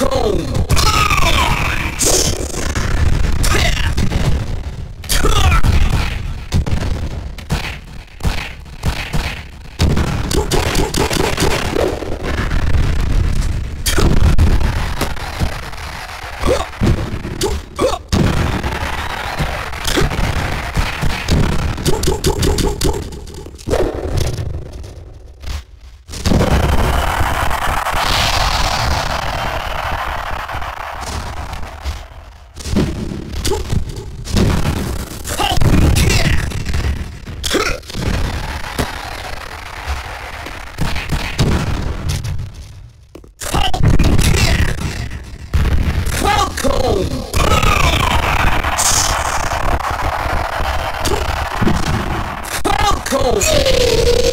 comb. Falco! Falco!